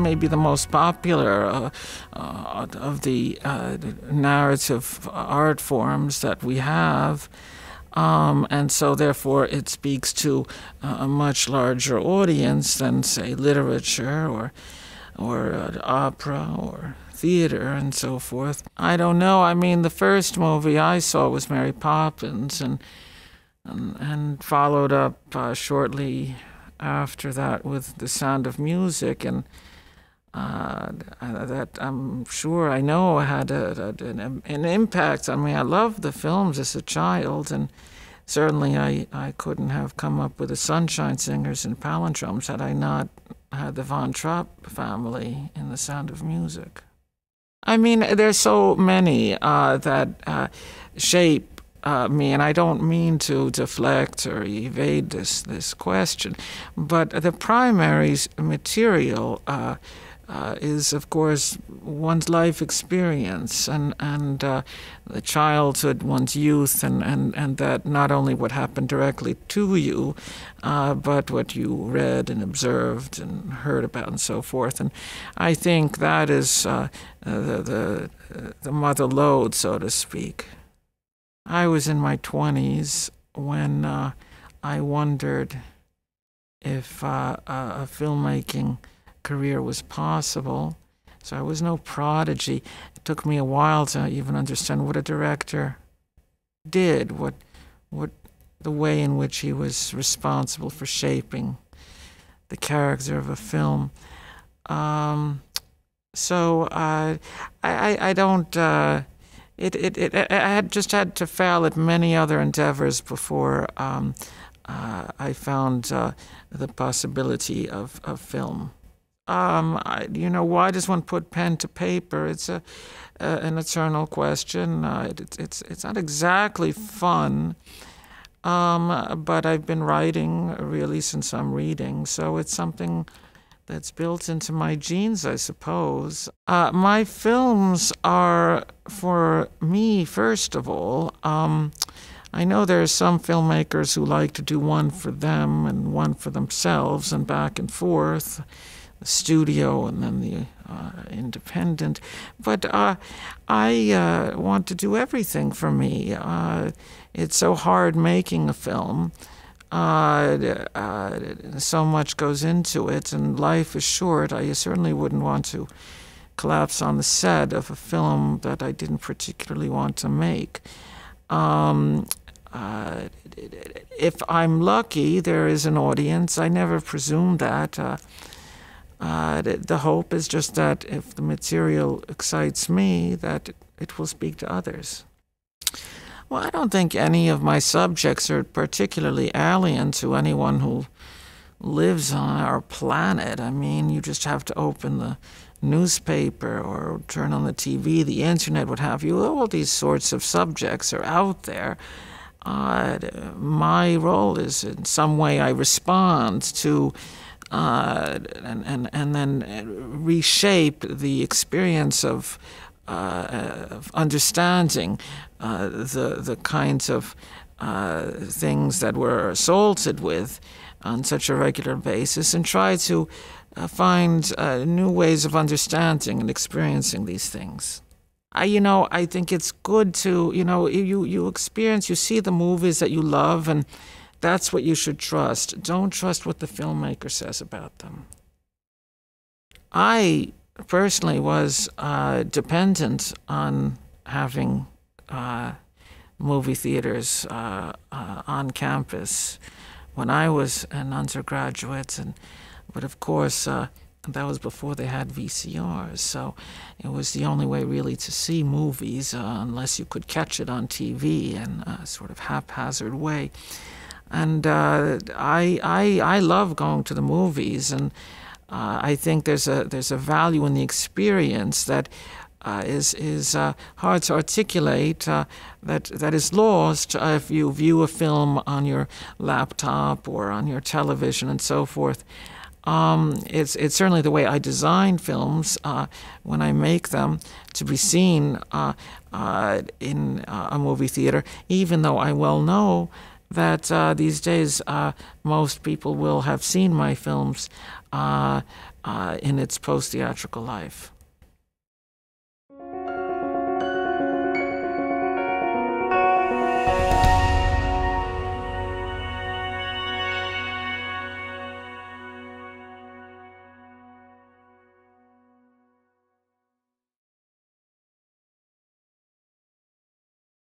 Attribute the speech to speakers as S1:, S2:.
S1: maybe the most popular uh, uh, of the uh, narrative art forms that we have. Um, and so, therefore, it speaks to a much larger audience than, say, literature or, or uh, opera or theater and so forth. I don't know. I mean, the first movie I saw was Mary Poppins, and and, and followed up uh, shortly after that with The Sound of Music, and uh, that I'm sure I know had a, a, an, an, impact on me. I loved the films as a child, and certainly I, I couldn't have come up with the Sunshine Singers and Palindromes had I not had the Von Trapp family in The Sound of Music. I mean, there's so many uh, that uh, shape uh, me, and I don't mean to deflect or evade this this question, but the primary material uh, uh, is, of course, one's life experience and and uh, the childhood, one's youth, and, and, and that not only what happened directly to you, uh, but what you read and observed and heard about and so forth. And I think that is uh, the the the mother lode, so to speak. I was in my twenties when uh, I wondered if uh, a filmmaking career was possible. So I was no prodigy. It took me a while to even understand what a director did, what what the way in which he was responsible for shaping the character of a film. Um, so uh, I, I don't. Uh, it, it, it, I had just had to fail at many other endeavors before um, uh, I found uh, the possibility of, of film. Um, I, you know, why does one put pen to paper? It's a, an eternal question. Uh, it, it's it's not exactly fun, um, but I've been writing really since I'm reading, so it's something that's built into my genes, I suppose. Uh, my films are for me, first of all. Um, I know there are some filmmakers who like to do one for them and one for themselves and back and forth the studio and then the uh, independent. But uh, I uh, want to do everything for me. Uh, it's so hard making a film. Uh, uh, so much goes into it, and life is short. I certainly wouldn't want to collapse on the set of a film that I didn't particularly want to make. Um, if I'm lucky, there is an audience. I never presume that. Uh, the, the, hope is just that if the material excites me, that it will speak to others. Well, I don't think any of my subjects are particularly alien to anyone who lives on our planet. I mean, you just have to open the newspaper or turn on the TV, the internet, what have you. All these sorts of subjects are out there. Uh, my role is in some way I respond to uh, and, and, and then reshape the experience of, of understanding uh, the, the kinds of uh, things that we're assaulted with on such a regular basis and try to uh, find uh, new ways of understanding and experiencing these things. I, you know, I think it's good to, you know, you, you experience, you see the movies that you love and that's what you should trust. Don't trust what the filmmaker says about them. I personally was uh, dependent on having uh, movie theaters uh, uh on campus. When I was an undergraduate, and but of course uh, that was before they had VCRs, so it was the only way really to see movies unless you could catch it on TV in a sort of haphazard way. And uh, I, I I love going to the movies, and uh, I think there's a there's a value in the experience that uh, is is uh, hard to articulate uh, that that is lost if you view a film on your laptop or on your television and so forth. Um, it's it's certainly the way I design films uh, when I make them to be seen in a movie theater, even though I well know that uh, these days uh, most people will have seen my films uh, uh, in its post theatrical life.